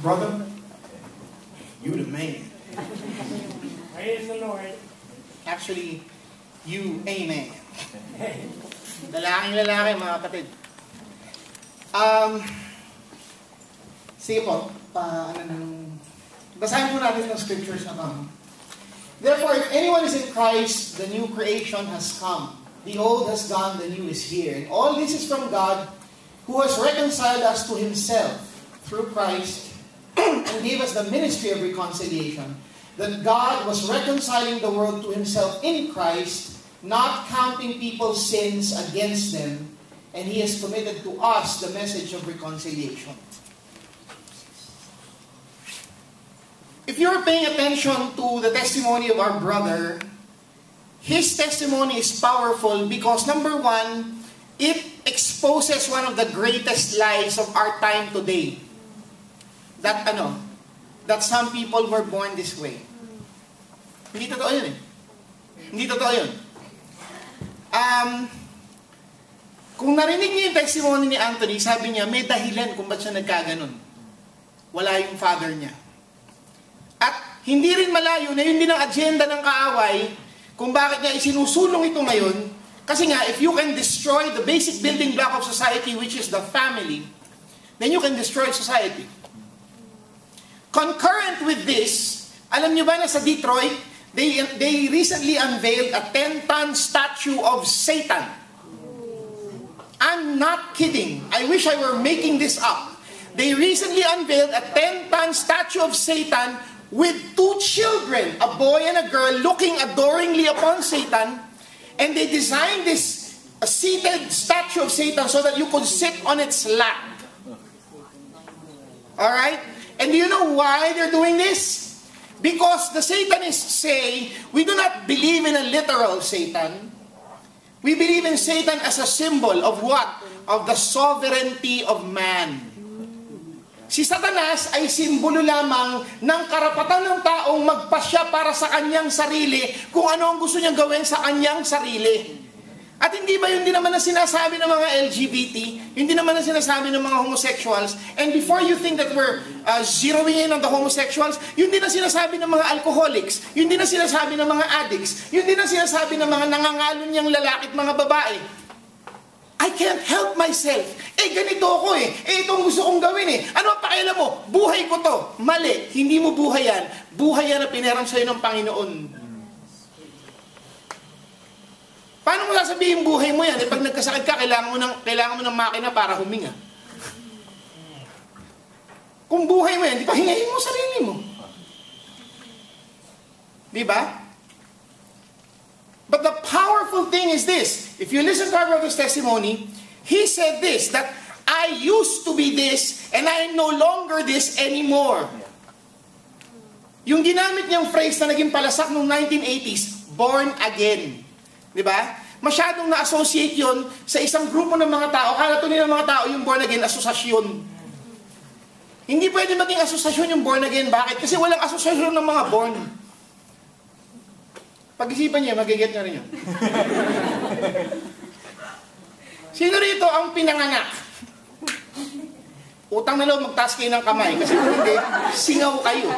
Brother, you the man. Praise the Lord. Actually, you a amen. Lalaking lalaki, mga kapatid. Um, sige po, pa, ano nang, basahin po natin ng scriptures na to. Therefore, if anyone is in Christ, the new creation has come. The old has gone, the new is here. And all this is from God, who has reconciled us to himself through Christ gave us the ministry of reconciliation. That God was reconciling the world to himself in Christ, not counting people's sins against them, and he has committed to us the message of reconciliation. If you're paying attention to the testimony of our brother, his testimony is powerful because number one, it exposes one of the greatest lies of our time today. That ano, that some people were born this way. Hindi totoo yun eh. Hindi totoo yun. Um, kung narinig niyo yung testimony ni Anthony, sabi niya, may dahilan kung ba't siya nagkaganon. Wala yung father niya. At hindi rin malayo na yun din ang agenda ng kaaway kung bakit niya isinusulong ito ngayon. Kasi nga, if you can destroy the basic building block of society, which is the family, then you can destroy society. Concurrent with this, alam niyo ba na sa Detroit, they, they recently unveiled a 10-ton statue of Satan. I'm not kidding. I wish I were making this up. They recently unveiled a 10-ton statue of Satan with two children, a boy and a girl, looking adoringly upon Satan, and they designed this seated statue of Satan so that you could sit on its lap. All right? And do you know why they're doing this? Because the Satanists say, we do not believe in a literal Satan. We believe in Satan as a symbol of what? Of the sovereignty of man. Si Satanas ay simbolo lamang ng karapatan ng taong magpasya para sa kanyang sarili kung ano ang gusto niyang gawin sa kanyang sarili. At hindi ba yun din naman ang sinasabi ng mga LGBT? Yun din naman ang sinasabi ng mga homosexuals? And before you think that we're uh, zeroing in on the homosexuals, yun din ang sinasabi ng mga alcoholics. Yun din ang sinasabi ng mga addicts. Yun din ang sinasabi ng mga nangangalon niyang lalaki at mga babae. I can't help myself. Eh, ganito ako eh. Eh, ito gusto kong gawin eh. Ano ang pakialam mo? Buhay ko to. Mali. Hindi mo buhay yan. Buhay yan na pinaram sa'yo ng Panginoon. Paano mo sasabihin buhay mo yan? Eh, pag nagkasakit ka, kailangan mo ng, kailangan mo ng makina para huminga. Kung buhay mo yan, di ba hingayin mo sarili mo? Di ba? But the powerful thing is this. If you listen to our brother's testimony, he said this, that I used to be this and I am no longer this anymore. Yung ginamit niyang phrase na naging palasak noong 1980s, born again. Di ba? Masyadong na-associate yon sa isang grupo ng mga tao. Kala to nila mga tao yung born again, asosasyon. Hindi pwede maging asosasyon yung born again. Bakit? Kasi walang asosasyon ng mga born. Pag-isipan niya, magiget niya rin yun. Sino rito ang pinanganak? Utang na loob, magtaas kayo ng kamay. Kasi kung hindi, singaw kayo.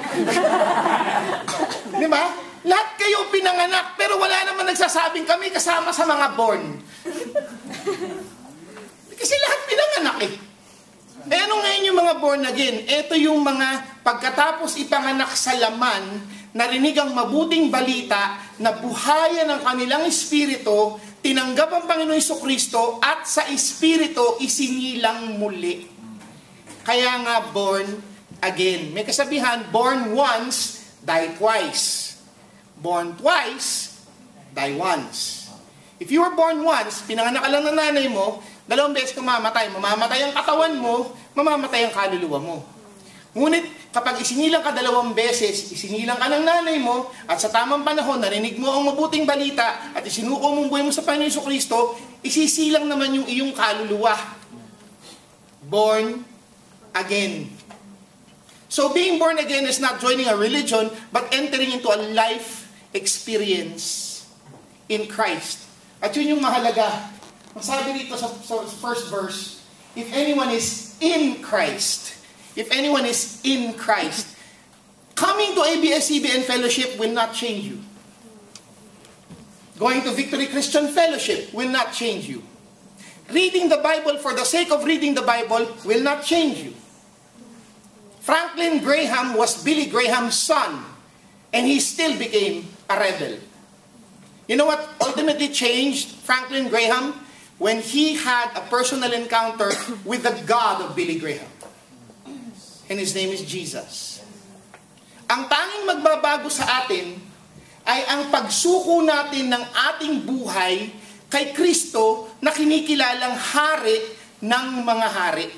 Di ba? Lahat kayo pinanganak, pero wala naman nagsasabing kami kasama sa mga born. Kasi lahat pinanganak eh. Eh ano ngayon yung mga born again? Ito yung mga pagkatapos ipanganak sa laman, narinig ang mabuting balita na buhayan ng kanilang espiritu, tinanggap ang Panginoon Kristo at sa espiritu isinilang muli. Kaya nga born again. May kasabihan, born once, die twice. Born twice, die once. If you were born once, pinanganak ka lang ng nanay mo, dalawang beses ka mamatay. Mamamatay ang katawan mo, mamamatay ang kaluluwa mo. Ngunit kapag isinilang ka dalawang beses, isinilang ka ng nanay mo, at sa tamang panahon, narinig mo ang mabuting balita, at isinuko mong buhay mo sa Panginoon Kristo, isisilang naman yung iyong kaluluwa. Born again. So being born again is not joining a religion, but entering into a life experience in Christ. At yun yung mahalaga. Ang sabi dito sa, sa first verse, if anyone is in Christ, if anyone is in Christ. Coming to ABS-CBN Fellowship will not change you. Going to Victory Christian Fellowship will not change you. Reading the Bible for the sake of reading the Bible will not change you. Franklin Graham was Billy Graham's son, and he still became a rebel. You know what ultimately changed Franklin Graham? When he had a personal encounter with the God of Billy Graham. And his name is Jesus. Ang tanging magbabago sa atin ay ang pagsuko natin ng ating buhay kay Kristo na kinikilalang hari ng mga hari.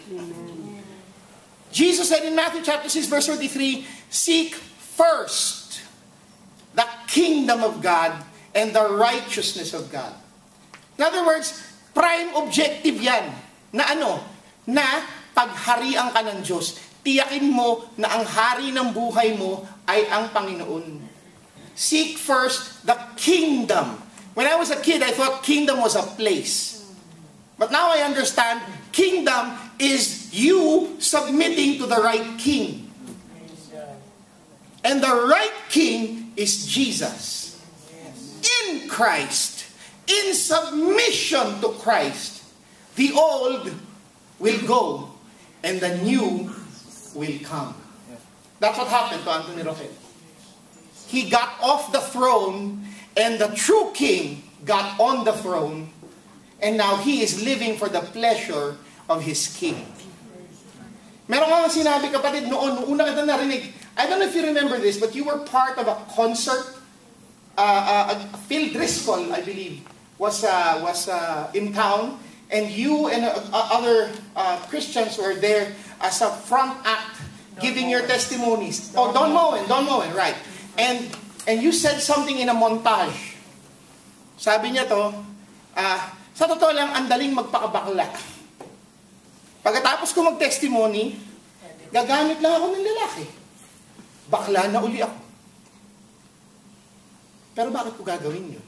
Jesus said in Matthew chapter 6 verse 33, Seek first kingdom of God and the righteousness of God. In other words, prime objective yan. Na ano? Na pagharian ka ng Diyos. Tiyakin mo na ang hari ng buhay mo ay ang Panginoon. Seek first the kingdom. When I was a kid, I thought kingdom was a place. But now I understand kingdom is you submitting to the right king. And the right king is Jesus. In Christ in submission to Christ, the old will go and the new will come. That's what happened to Anthony Roque. He got off the throne and the true king got on the throne and now he is living for the pleasure of his king. Meron nga sinabi kapatid noon, nung una kita narinig, I don't know if you remember this, but you were part of a concert, uh, uh, Phil Driscoll, I believe, was uh, was uh, in town, and you and uh, other uh, Christians were there as a front act, giving your testimonies. Oh, Don Moen, Don Moen, right? And and you said something in a montage. Sabi niya to, uh, sa totoo lang, ang daling magpakabakla. Pagkatapos ko mag-testimony, gagamit lang ako ng lalaki. Bakla na uli ako. Pero bakit ko gagawin yun?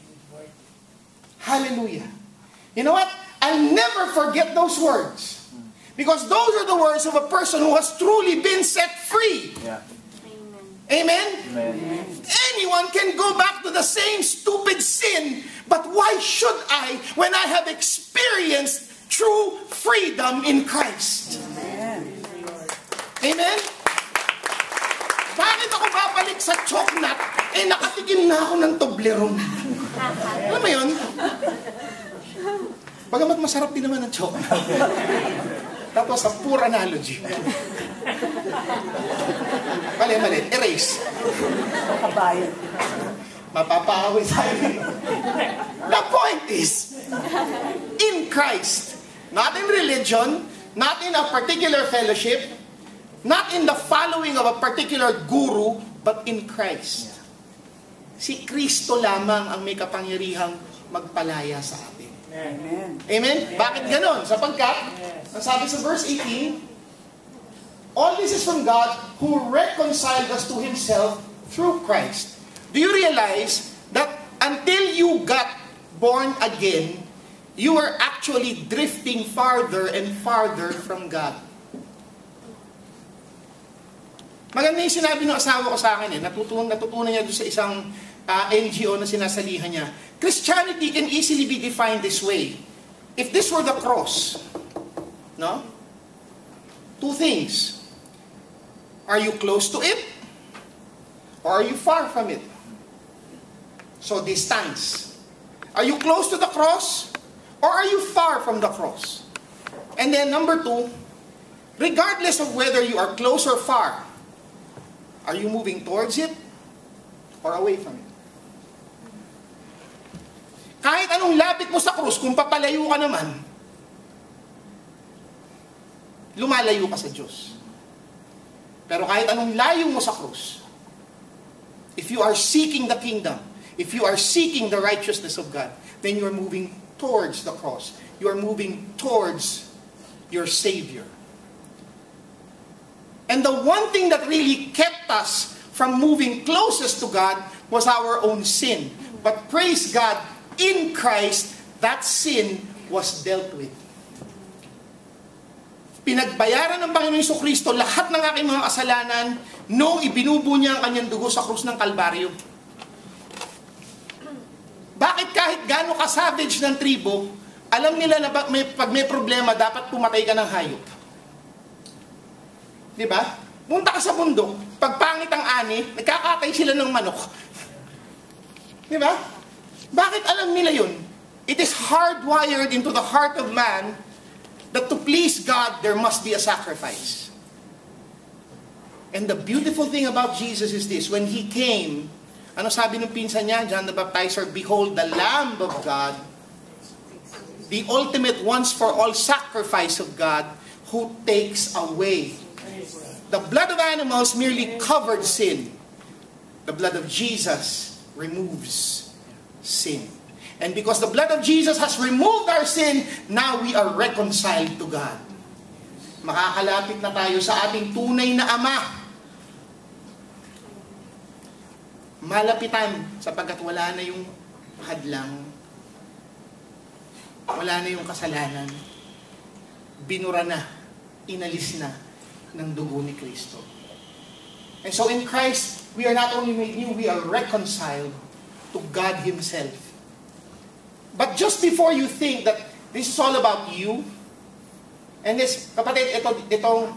Hallelujah. You know what? I'll never forget those words. Because those are the words of a person who has truly been set free. Yeah. Amen? Amen. Anyone can go back to the same stupid sin, but why should I when I have experienced true freedom in Christ? Amen. Amen? Bakit ako babalik sa choknat? Eh, nakatikim na ako ng Toblerone. Alam mo yun? Bagamat masarap din naman ang choknat. Tapos, a poor analogy. Mali, mali. Erase. Kabayan. Mapapahawi tayo. The point is, in Christ, not in religion, not in a particular fellowship, not in the following of a particular guru, but in Christ. Si Kristo lamang ang may kapangyarihang magpalaya sa atin. Amen. Amen? Bakit ganon? Sapagkat, ang sabi sa verse 18, All this is from God who reconciled us to Himself through Christ. Do you realize that until you got born again, you were actually drifting farther and farther from God? Maganda yung sinabi ng asawa ko sa akin eh. Natutunan, natutunan niya doon sa isang uh, NGO na sinasalihan niya. Christianity can easily be defined this way. If this were the cross, no? Two things. Are you close to it? Or are you far from it? So distance. Are you close to the cross? Or are you far from the cross? And then number two, regardless of whether you are close or far, are you moving towards it or away from it? Kahit anong lapit mo sa krus, kung papalayo ka naman, lumalayo ka sa Diyos. Pero kahit anong layo mo sa krus, if you are seeking the kingdom, if you are seeking the righteousness of God, then you are moving towards the cross. You are moving towards your Savior. And the one thing that really kept us from moving closest to God was our own sin. But praise God, in Christ, that sin was dealt with. pinagbayaran ng Panginoon Yeso Kristo lahat ng aking mga kasalanan nung ibinubo niya ang kanyang dugo sa krus ng Kalbaryo. Bakit kahit gaano ka-savage ng tribo, alam nila na pag may problema, dapat pumatay ka ng hayop? Di ba? Punta ka sa bundok, pag pangit ang ani, nagkakatay sila ng manok. Di ba? Bakit alam nila yun? It is hardwired into the heart of man that to please God, there must be a sacrifice. And the beautiful thing about Jesus is this, when He came, ano sabi ng pinsan niya, John the Baptizer, Behold the Lamb of God, the ultimate once for all sacrifice of God, who takes away. The blood of animals merely covered sin. The blood of Jesus removes sin. And because the blood of Jesus has removed our sin, now we are reconciled to God. Makakalapit na tayo sa ating tunay na Ama. Malapitan sapagkat wala na yung hadlang. Wala na yung kasalanan. Binura na, inalis na ng dugo ni Kristo. And so in Christ, we are not only made new, we are reconciled to God Himself. But just before you think that this is all about you, and this, kapatid, ito, itong,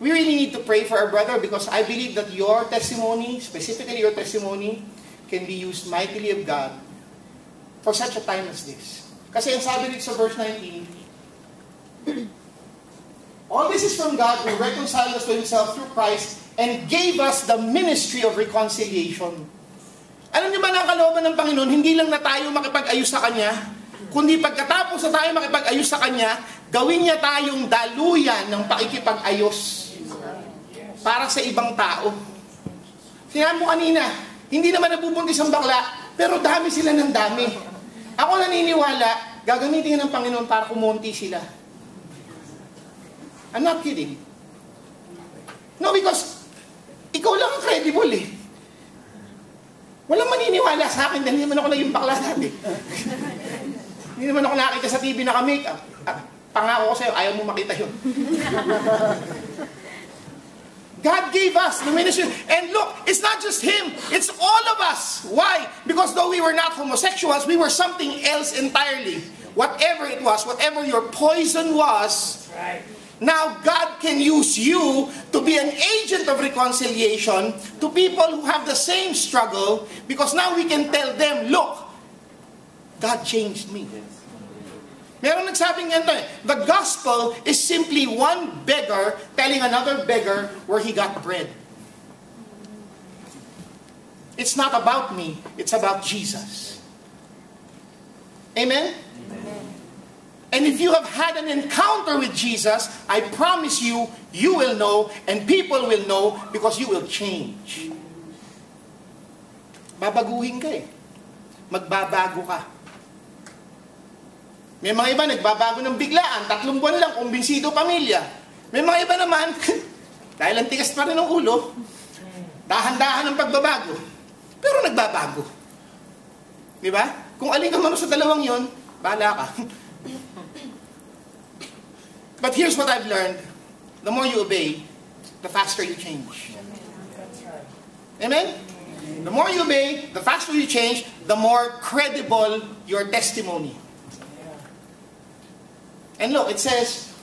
we really need to pray for our brother because I believe that your testimony, specifically your testimony, can be used mightily of God for such a time as this. Kasi ang sabi dito sa verse 19, All this is from God who reconciled us to Himself through Christ and gave us the ministry of reconciliation. Alam niyo ba na kalooban ng Panginoon, hindi lang na tayo makipag-ayos sa Kanya, kundi pagkatapos na tayo makipag-ayos sa Kanya, gawin niya tayong daluyan ng pakikipag-ayos para sa ibang tao. Sinabi mo kanina, hindi naman nabubuntis ang bakla, pero dami sila ng dami. Ako naniniwala, gagamitin ng Panginoon para kumonti sila. I'm not kidding. No, because ikaw lang ang credible eh. Walang maniniwala sa akin dahil hindi naman ako naging bakla dati. hindi naman ako nakita sa TV na ka-makeup. Ah, pangako ko sa'yo, ayaw mo makita yun. God gave us the ministry. And look, it's not just Him, it's all of us. Why? Because though we were not homosexuals, we were something else entirely. Whatever it was, whatever your poison was, Right. Now, God can use you to be an agent of reconciliation to people who have the same struggle because now we can tell them, look, God changed me. Meron nagsabing ganito eh, the gospel is simply one beggar telling another beggar where he got bread. It's not about me, it's about Jesus. Amen? And if you have had an encounter with Jesus, I promise you, you will know and people will know because you will change. Babaguhin ka eh. Magbabago ka. May mga iba nagbabago ng biglaan, tatlong buwan lang, kumbinsido pamilya. May mga iba naman, dahil ang tigas pa rin ng ulo, dahan-dahan ng pagbabago. Pero nagbabago. Di ba? Kung alin ka man sa dalawang yon, bahala ka. But here's what I've learned. The more you obey, the faster you change. Amen? The more you obey, the faster you change, the more credible your testimony. And look, it says,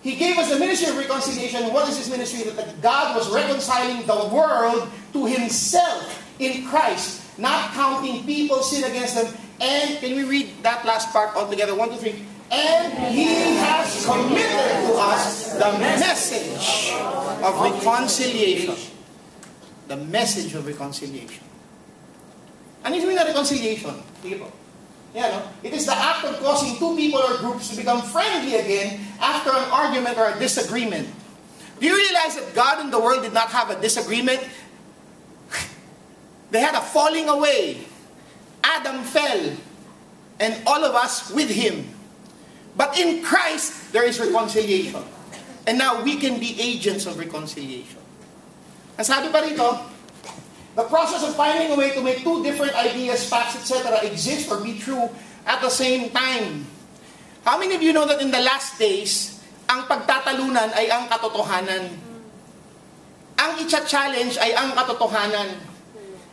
He gave us the ministry of reconciliation. What is this ministry? That God was reconciling the world to Himself in Christ, not counting people's sin against them. And can we read that last part all together? One, two, three. And He has committed to us the message of reconciliation. The message of reconciliation. Ano yung na reconciliation? Po. Yeah, no? It is the act of causing two people or groups to become friendly again after an argument or a disagreement. Do you realize that God and the world did not have a disagreement? They had a falling away. Adam fell, and all of us with him. But in Christ, there is reconciliation. And now we can be agents of reconciliation. Ang sabi pa rito, the process of finding a way to make two different ideas, facts, etc. exist or be true at the same time. How many of you know that in the last days, ang pagtatalunan ay ang katotohanan? Ang itcha-challenge ay ang katotohanan.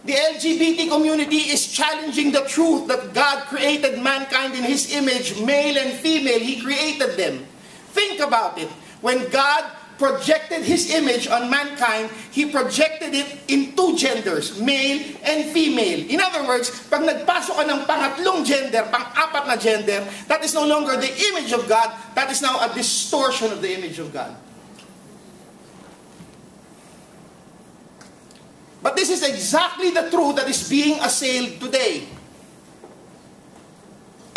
The LGBT community is challenging the truth that God created mankind in His image, male and female. He created them. Think about it. When God projected His image on mankind, He projected it in two genders, male and female. In other words, pag nagpasok ka ng pangatlong gender, pang-apat na gender, that is no longer the image of God, that is now a distortion of the image of God. This is exactly the truth that is being assailed today.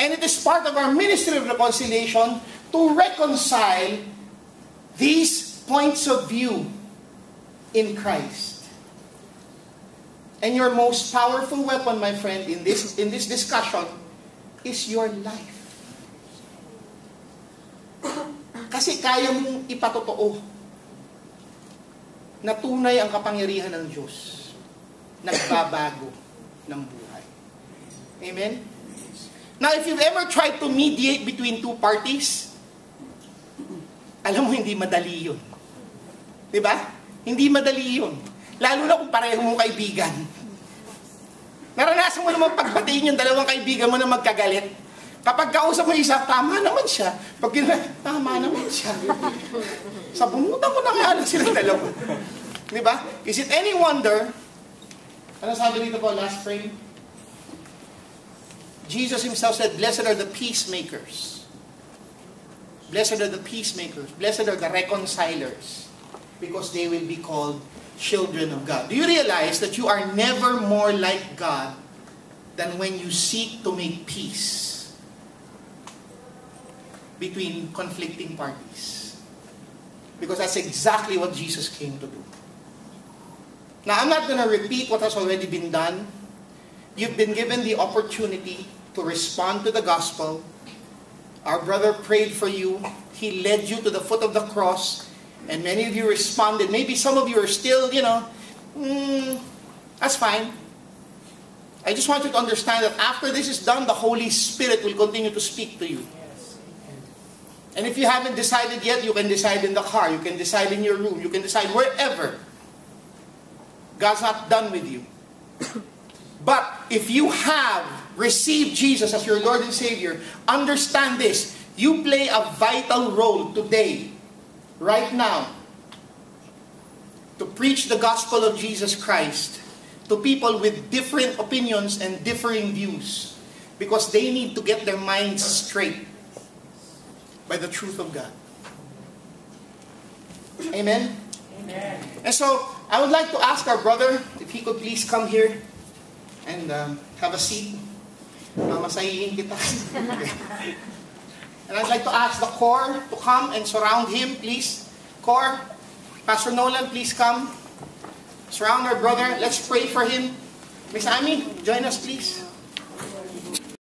And it is part of our ministry of reconciliation to reconcile these points of view in Christ. And your most powerful weapon, my friend, in this, in this discussion is your life. Kasi kaya mong ipatotoo na tunay ang kapangyarihan ng Diyos. Nagbabago ng buhay. Amen? Now, if you've ever tried to mediate between two parties, alam mo, hindi madali yun. Di ba? Hindi madali yun. Lalo na kung pareho mong kaibigan. Naranasan mo naman pagbatiin yung dalawang kaibigan mo na magkagalit. Kapag kausap mo isa, tama naman siya. Pag gina, tama naman siya. Sa bumutan ko na lang sila dalawa. Di ba? Is it any wonder, ano sabi dito po, last frame? Jesus himself said, Blessed are the peacemakers. Blessed are the peacemakers. Blessed are the reconcilers. Because they will be called children of God. Do you realize that you are never more like God than when you seek to make peace between conflicting parties? Because that's exactly what Jesus came to do. Now, I'm not going to repeat what has already been done. You've been given the opportunity to respond to the gospel. Our brother prayed for you. He led you to the foot of the cross. And many of you responded. Maybe some of you are still, you know, mm, that's fine. I just want you to understand that after this is done, the Holy Spirit will continue to speak to you. And if you haven't decided yet, you can decide in the car, you can decide in your room, you can decide wherever. God's not done with you. But if you have received Jesus as your Lord and Savior, understand this. You play a vital role today, right now, to preach the gospel of Jesus Christ to people with different opinions and differing views because they need to get their minds straight by the truth of God. Amen? And so, I would like to ask our brother if he could please come here and um, have a seat. Mamasahihin kita. and I'd like to ask the core to come and surround him, please. Core, Pastor Nolan, please come. Surround our brother. Let's pray for him. Miss Amy, join us, please.